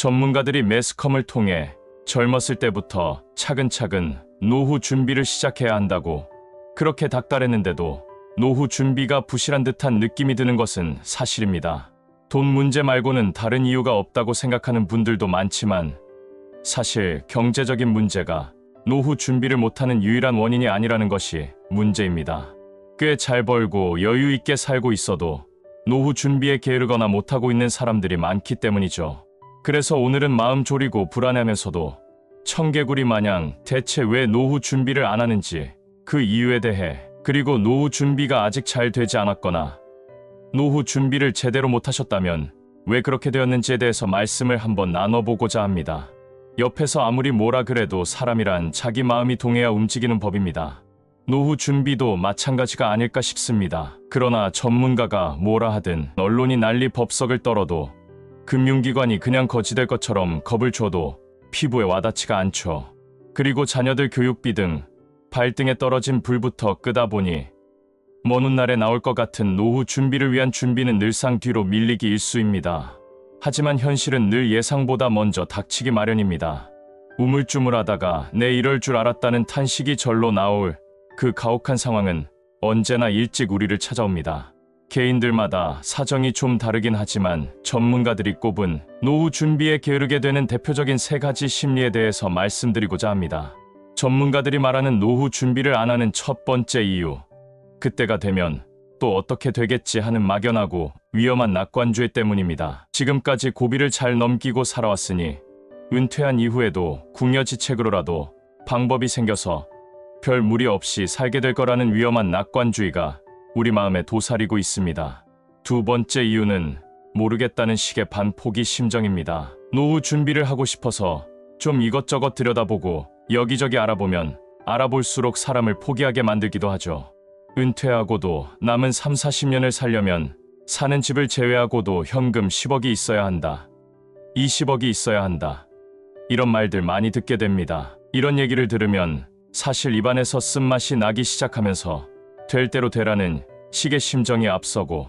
전문가들이 매스컴을 통해 젊었을 때부터 차근차근 노후 준비를 시작해야 한다고 그렇게 닥달했는데도 노후 준비가 부실한 듯한 느낌이 드는 것은 사실입니다. 돈 문제 말고는 다른 이유가 없다고 생각하는 분들도 많지만 사실 경제적인 문제가 노후 준비를 못하는 유일한 원인이 아니라는 것이 문제입니다. 꽤 잘 벌고 여유 있게 살고 있어도 노후 준비에 게으르거나 못하고 있는 사람들이 많기 때문이죠. 그래서 오늘은 마음 졸이고 불안해하면서도 청개구리 마냥 대체 왜 노후 준비를 안 하는지 그 이유에 대해 그리고 노후 준비가 아직 잘 되지 않았거나 노후 준비를 제대로 못하셨다면 왜 그렇게 되었는지에 대해서 말씀을 한번 나눠보고자 합니다. 옆에서 아무리 뭐라 그래도 사람이란 자기 마음이 동해야 움직이는 법입니다. 노후 준비도 마찬가지가 아닐까 싶습니다. 그러나 전문가가 뭐라 하든 언론이 난리 법석을 떨어도 금융기관이 그냥 거지될 것처럼 겁을 줘도 피부에 와닿지가 않죠. 그리고 자녀들 교육비 등 발등에 떨어진 불부터 끄다 보니 먼 훗날에 나올 것 같은 노후 준비를 위한 준비는 늘상 뒤로 밀리기 일수입니다. 하지만 현실은 늘 예상보다 먼저 닥치기 마련입니다. 우물쭈물하다가 내 이럴 줄 알았다는 탄식이 절로 나올 그 가혹한 상황은 언제나 일찍 우리를 찾아옵니다. 개인들마다 사정이 좀 다르긴 하지만 전문가들이 꼽은 노후 준비에 게으르게 되는 대표적인 세 가지 심리에 대해서 말씀드리고자 합니다. 전문가들이 말하는 노후 준비를 안 하는 첫 번째 이유. 그때가 되면 또 어떻게 되겠지 하는 막연하고 위험한 낙관주의 때문입니다. 지금까지 고비를 잘 넘기고 살아왔으니 은퇴한 이후에도 궁여지책으로라도 방법이 생겨서 별 무리 없이 살게 될 거라는 위험한 낙관주의가 우리 마음에 도사리고 있습니다. 두 번째 이유는 모르겠다는 식의 반포기 심정입니다. 노후 준비를 하고 싶어서 좀 이것저것 들여다보고 여기저기 알아보면 알아볼수록 사람을 포기하게 만들기도 하죠. 은퇴하고도 남은 3, 40년을 살려면 사는 집을 제외하고도 현금 10억이 있어야 한다. 20억이 있어야 한다. 이런 말들 많이 듣게 됩니다. 이런 얘기를 들으면 사실 입안에서 쓴맛이 나기 시작하면서 될 대로 되라는 식의 심정이 앞서고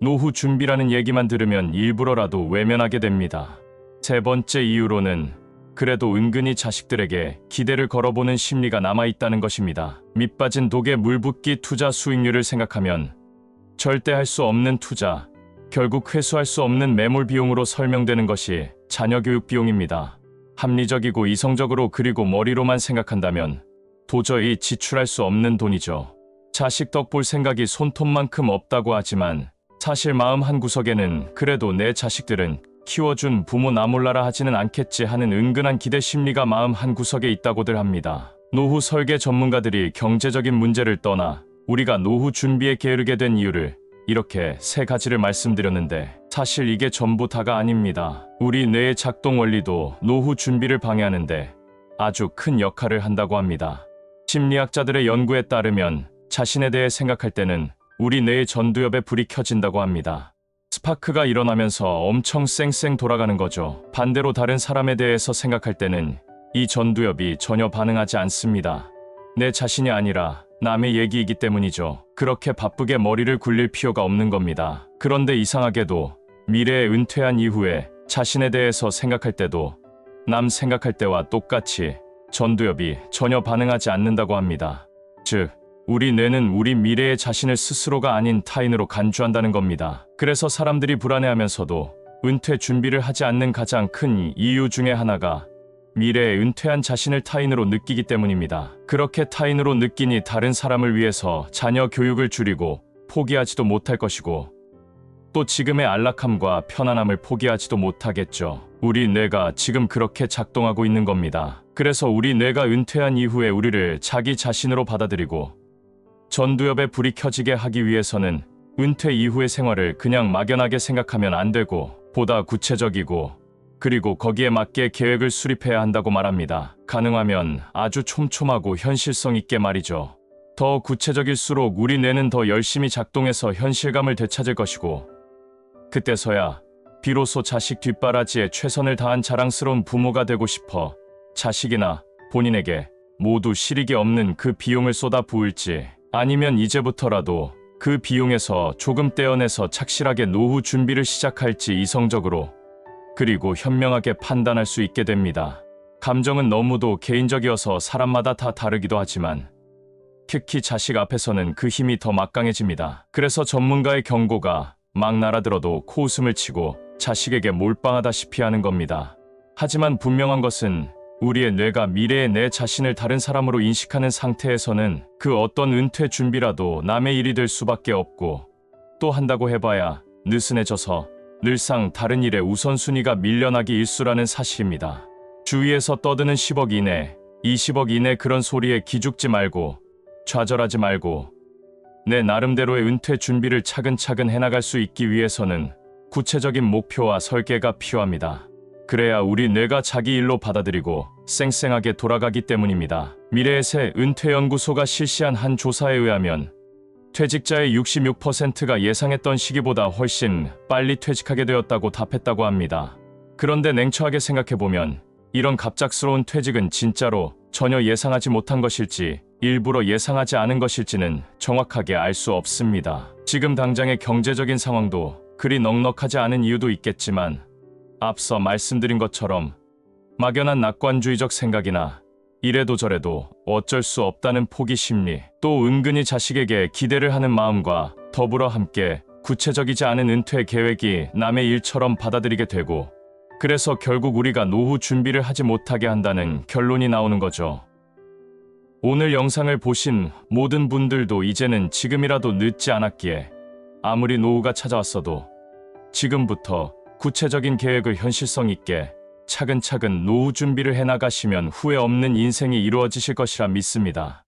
노후 준비라는 얘기만 들으면 일부러라도 외면하게 됩니다. 세 번째 이유로는 그래도 은근히 자식들에게 기대를 걸어보는 심리가 남아있다는 것입니다. 밑빠진 독에 물 붓기 투자 수익률을 생각하면 절대 할 수 없는 투자, 결국 회수할 수 없는 매몰 비용으로 설명되는 것이 자녀 교육 비용입니다. 합리적이고 이성적으로 그리고 머리로만 생각한다면 도저히 지출할 수 없는 돈이죠. 자식 덕 볼 생각이 손톱만큼 없다고 하지만 사실 마음 한구석에는 그래도 내 자식들은 키워준 부모 나몰라라 하지는 않겠지 하는 은근한 기대 심리가 마음 한구석에 있다고들 합니다. 노후 설계 전문가들이 경제적인 문제를 떠나 우리가 노후 준비에 게으르게 된 이유를 이렇게 세 가지를 말씀드렸는데 사실 이게 전부 다가 아닙니다. 우리 뇌의 작동 원리도 노후 준비를 방해하는데 아주 큰 역할을 한다고 합니다. 심리학자들의 연구에 따르면 자신에 대해 생각할 때는 우리 뇌의 전두엽에 불이 켜진다고 합니다. 스파크가 일어나면서 엄청 쌩쌩 돌아가는 거죠. 반대로 다른 사람에 대해서 생각할 때는 이 전두엽이 전혀 반응하지 않습니다. 내 자신이 아니라 남의 얘기이기 때문이죠. 그렇게 바쁘게 머리를 굴릴 필요가 없는 겁니다. 그런데 이상하게도 미래에 은퇴한 이후에 자신에 대해서 생각할 때도 남 생각할 때와 똑같이 전두엽이 전혀 반응하지 않는다고 합니다. 즉, 우리 뇌는 우리 미래의 자신을 스스로가 아닌 타인으로 간주한다는 겁니다. 그래서 사람들이 불안해하면서도 은퇴 준비를 하지 않는 가장 큰 이유 중에 하나가 미래에 은퇴한 자신을 타인으로 느끼기 때문입니다. 그렇게 타인으로 느끼니 다른 사람을 위해서 자녀 교육을 줄이고 포기하지도 못할 것이고 또 지금의 안락함과 편안함을 포기하지도 못하겠죠. 우리 뇌가 지금 그렇게 작동하고 있는 겁니다. 그래서 우리 뇌가 은퇴한 이후에 우리를 자기 자신으로 받아들이고 전두엽에 불이 켜지게 하기 위해서는 은퇴 이후의 생활을 그냥 막연하게 생각하면 안 되고 보다 구체적이고 그리고 거기에 맞게 계획을 수립해야 한다고 말합니다. 가능하면 아주 촘촘하고 현실성 있게 말이죠. 더 구체적일수록 우리 뇌는 더 열심히 작동해서 현실감을 되찾을 것이고 그때서야 비로소 자식 뒷바라지에 최선을 다한 자랑스러운 부모가 되고 싶어 자식이나 본인에게 모두 실익이 없는 그 비용을 쏟아 부을지 아니면 이제부터라도 그 비용에서 조금 떼어내서 착실하게 노후 준비를 시작할지 이성적으로 그리고 현명하게 판단할 수 있게 됩니다. 감정은 너무도 개인적이어서 사람마다 다 다르기도 하지만 특히 자식 앞에서는 그 힘이 더 막강해집니다. 그래서 전문가의 경고가 막 날아들어도 코웃음을 치고 자식에게 몰빵하다시피 하는 겁니다. 하지만 분명한 것은 우리의 뇌가 미래의 내 자신을 다른 사람으로 인식하는 상태에서는 그 어떤 은퇴 준비라도 남의 일이 될 수밖에 없고 또 한다고 해봐야 느슨해져서 늘상 다른 일에 우선순위가 밀려나기 일수라는 사실입니다. 주위에서 떠드는 10억 이내, 20억 이내 그런 소리에 기죽지 말고 좌절하지 말고 내 나름대로의 은퇴 준비를 차근차근 해나갈 수 있기 위해서는 구체적인 목표와 설계가 필요합니다. 그래야 우리 뇌가 자기 일로 받아들이고 쌩쌩하게 돌아가기 때문입니다. 미래의 새 은퇴연구소가 실시한 한 조사에 의하면 퇴직자의 66%가 예상했던 시기보다 훨씬 빨리 퇴직하게 되었다고 답했다고 합니다. 그런데 냉철하게 생각해보면 이런 갑작스러운 퇴직은 진짜로 전혀 예상하지 못한 것일지 일부러 예상하지 않은 것일지는 정확하게 알 수 없습니다. 지금 당장의 경제적인 상황도 그리 넉넉하지 않은 이유도 있겠지만 앞서 말씀드린 것처럼 막연한 낙관주의적 생각이나 이래도 저래도 어쩔 수 없다는 포기 심리, 또 은근히 자식에게 기대를 하는 마음과 더불어 함께 구체적이지 않은 은퇴 계획이 남의 일처럼 받아들이게 되고 그래서 결국 우리가 노후 준비를 하지 못하게 한다는 결론이 나오는 거죠. 오늘 영상을 보신 모든 분들도 이제는 지금이라도 늦지 않았기에 아무리 노후가 찾아왔어도 지금부터 구체적인 계획을 현실성 있게 차근차근 노후 준비를 해나가시면 후회 없는 인생이 이루어지실 것이라 믿습니다.